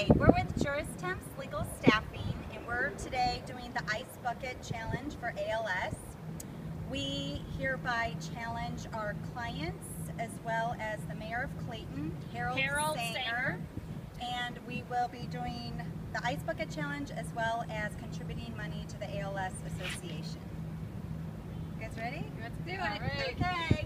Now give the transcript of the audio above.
Hi, we're with Juris Temps Legal Staffing, and we're today doing the Ice Bucket Challenge for ALS. We hereby challenge our clients as well as the Mayor of Clayton, Harold, Harold Sanger, Sanger. and we will be doing the Ice Bucket Challenge as well as contributing money to the ALS Association. You guys ready? Let's do it. right. Okay.